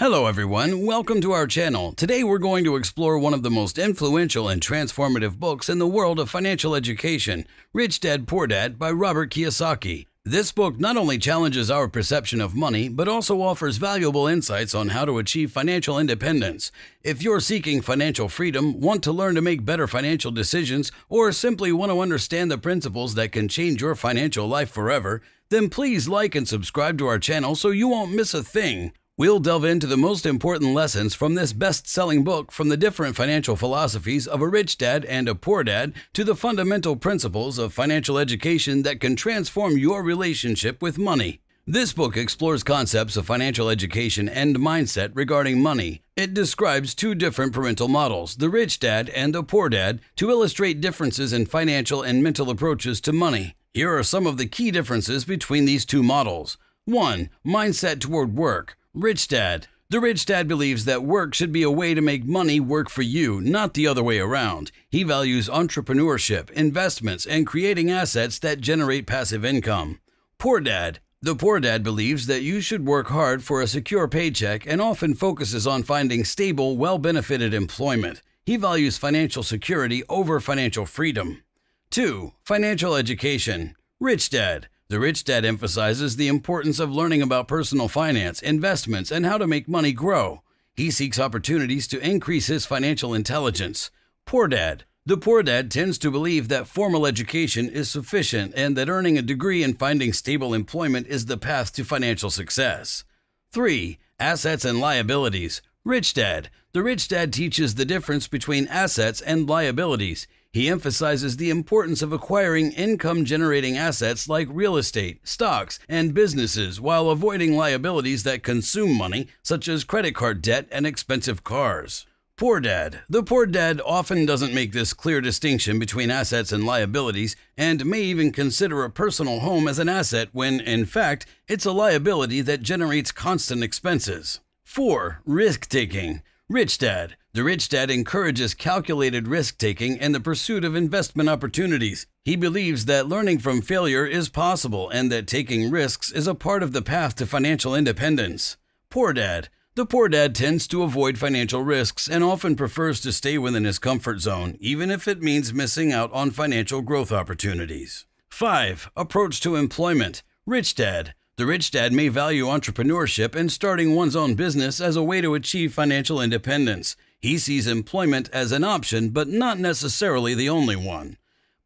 Hello everyone, welcome to our channel. Today we're going to explore one of the most influential and transformative books in the world of financial education, Rich Dad Poor Dad by Robert Kiyosaki. This book not only challenges our perception of money, but also offers valuable insights on how to achieve financial independence. If you're seeking financial freedom, want to learn to make better financial decisions, or simply want to understand the principles that can change your financial life forever, then please like and subscribe to our channel so you won't miss a thing. We'll delve into the most important lessons from this best selling book from the different financial philosophies of a rich dad and a poor dad to the fundamental principles of financial education that can transform your relationship with money. This book explores concepts of financial education and mindset regarding money. It describes two different parental models, the rich dad and the poor dad, to illustrate differences in financial and mental approaches to money. Here are some of the key differences between these two models. 1. Mindset toward work. Rich Dad. The rich dad believes that work should be a way to make money work for you, not the other way around. He values entrepreneurship, investments, and creating assets that generate passive income. Poor Dad. The poor dad believes that you should work hard for a secure paycheck and often focuses on finding stable, well benefited employment. He values financial security over financial freedom. 2. Financial education. Rich Dad. The rich dad emphasizes the importance of learning about personal finance, investments, and how to make money grow. He seeks opportunities to increase his financial intelligence. Poor dad. The poor dad tends to believe that formal education is sufficient and that earning a degree and finding stable employment is the path to financial success. 3. Assets and liabilities. Rich dad. The rich dad teaches the difference between assets and liabilities. He emphasizes the importance of acquiring income generating assets like real estate, stocks, and businesses while avoiding liabilities that consume money, such as credit card debt and expensive cars. Poor Dad. The poor dad often doesn't make this clear distinction between assets and liabilities and may even consider a personal home as an asset when, in fact, it's a liability that generates constant expenses. 4. Risk taking. Rich Dad. The rich dad encourages calculated risk taking and the pursuit of investment opportunities. He believes that learning from failure is possible and that taking risks is a part of the path to financial independence. Poor Dad. The poor dad tends to avoid financial risks and often prefers to stay within his comfort zone, even if it means missing out on financial growth opportunities. 5. Approach to employment. Rich Dad. The rich dad may value entrepreneurship and starting one's own business as a way to achieve financial independence. He sees employment as an option, but not necessarily the only one.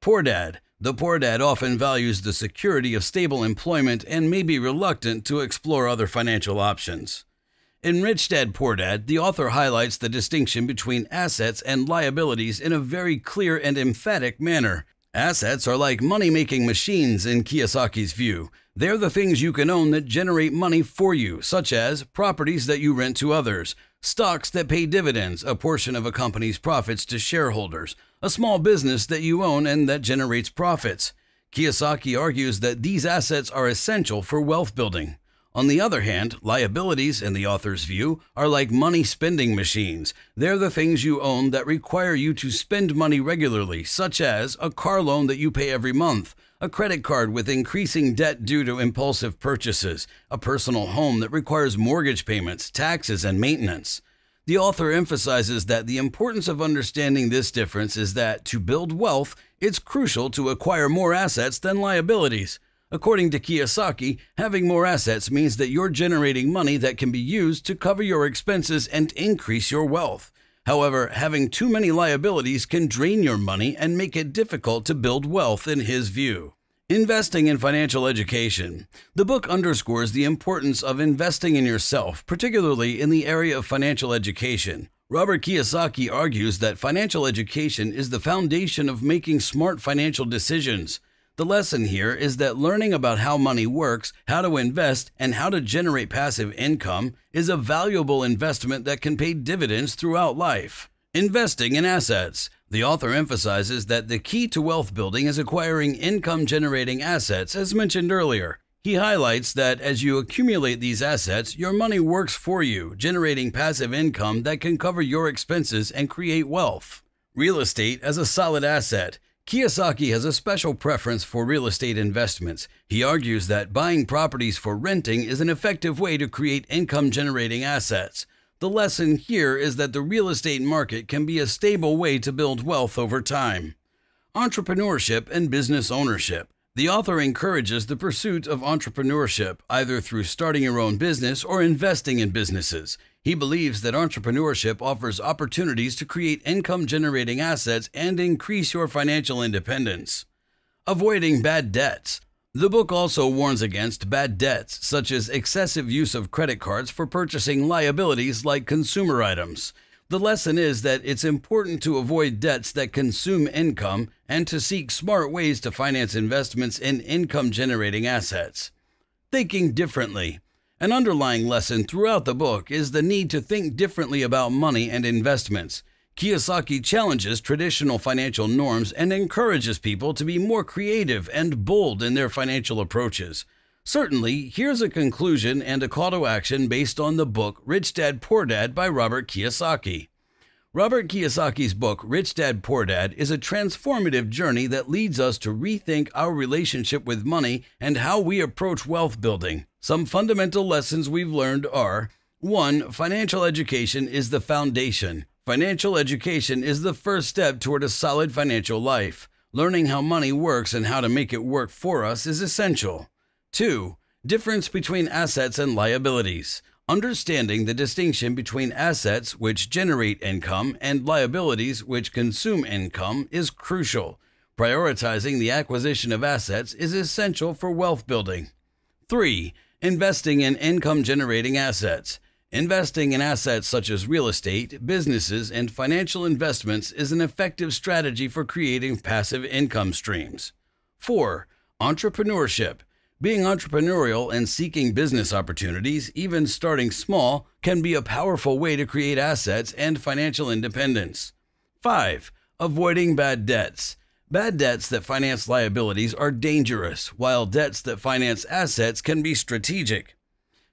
Poor Dad. The poor dad often values the security of stable employment and may be reluctant to explore other financial options. In Rich Dad Poor Dad, the author highlights the distinction between assets and liabilities in a very clear and emphatic manner. Assets are like money making machines in Kiyosaki's view. They're the things you can own that generate money for you, such as properties that you rent to others, stocks that pay dividends, a portion of a company's profits to shareholders, a small business that you own and that generates profits. Kiyosaki argues that these assets are essential for wealth building. On the other hand, liabilities, in the author's view, are like money spending machines. They're the things you own that require you to spend money regularly, such as a car loan that you pay every month, a credit card with increasing debt due to impulsive purchases, a personal home that requires mortgage payments, taxes, and maintenance. The author emphasizes that the importance of understanding this difference is that to build wealth, it's crucial to acquire more assets than liabilities. According to Kiyosaki, having more assets means that you're generating money that can be used to cover your expenses and increase your wealth. However, having too many liabilities can drain your money and make it difficult to build wealth, in his view. Investing in financial education. The book underscores the importance of investing in yourself, particularly in the area of financial education. Robert Kiyosaki argues that financial education is the foundation of making smart financial decisions. The lesson here is that learning about how money works, how to invest, and how to generate passive income is a valuable investment that can pay dividends throughout life. Investing in assets. The author emphasizes that the key to wealth building is acquiring income generating assets, as mentioned earlier. He highlights that as you accumulate these assets, your money works for you, generating passive income that can cover your expenses and create wealth. Real estate as a solid asset. Kiyosaki has a special preference for real estate investments. He argues that buying properties for renting is an effective way to create income generating assets. The lesson here is that the real estate market can be a stable way to build wealth over time. Entrepreneurship and business ownership. The author encourages the pursuit of entrepreneurship, either through starting your own business or investing in businesses. He believes that entrepreneurship offers opportunities to create income generating assets and increase your financial independence. Avoiding bad debts. The book also warns against bad debts, such as excessive use of credit cards for purchasing liabilities like consumer items. The lesson is that it's important to avoid debts that consume income and to seek smart ways to finance investments in income generating assets. Thinking differently. An underlying lesson throughout the book is the need to think differently about money and investments. Kiyosaki challenges traditional financial norms and encourages people to be more creative and bold in their financial approaches. Certainly, here's a conclusion and a call to action based on the book Rich Dad Poor Dad by Robert Kiyosaki. Robert Kiyosaki's book Rich Dad Poor Dad is a transformative journey that leads us to rethink our relationship with money and how we approach wealth building. Some fundamental lessons we've learned are 1. Financial education is the foundation. Financial education is the first step toward a solid financial life. Learning how money works and how to make it work for us is essential. 2. Difference between assets and liabilities. Understanding the distinction between assets which generate income and liabilities which consume income is crucial. Prioritizing the acquisition of assets is essential for wealth building. 3. Investing in income generating assets. Investing in assets such as real estate, businesses, and financial investments is an effective strategy for creating passive income streams. 4. Entrepreneurship. Being entrepreneurial and seeking business opportunities, even starting small, can be a powerful way to create assets and financial independence. 5. Avoiding bad debts. Bad debts that finance liabilities are dangerous, while debts that finance assets can be strategic.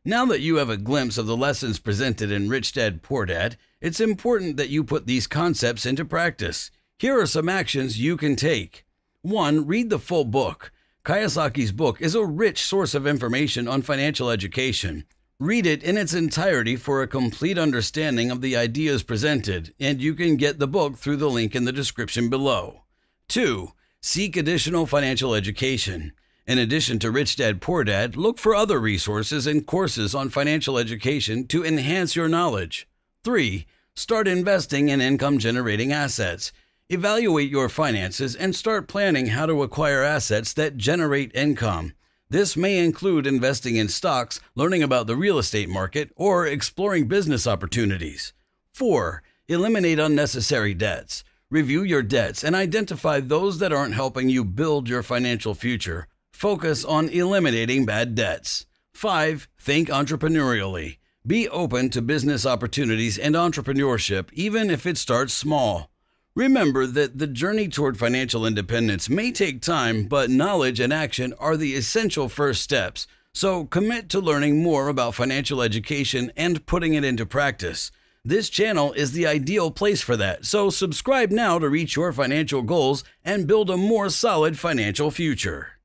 Now that you have a glimpse of the lessons presented in Rich Dad Poor Dad, it's important that you put these concepts into practice. Here are some actions you can take. 1. Read the full book. Kiyosaki's book is a rich source of information on financial education. Read it in its entirety for a complete understanding of the ideas presented, and you can get the book through the link in the description below. 2. Seek additional financial education. In addition to Rich Dad Poor Dad, look for other resources and courses on financial education to enhance your knowledge. 3. Start investing in income generating assets. Evaluate your finances and start planning how to acquire assets that generate income. This may include investing in stocks, learning about the real estate market, or exploring business opportunities. 4. Eliminate unnecessary debts. Review your debts and identify those that aren't helping you build your financial future. Focus on eliminating bad debts. 5. Think entrepreneurially. Be open to business opportunities and entrepreneurship, even if it starts small. Remember that the journey toward financial independence may take time, but knowledge and action are the essential first steps. So commit to learning more about financial education and putting it into practice. This channel is the ideal place for that, so subscribe now to reach your financial goals and build a more solid financial future.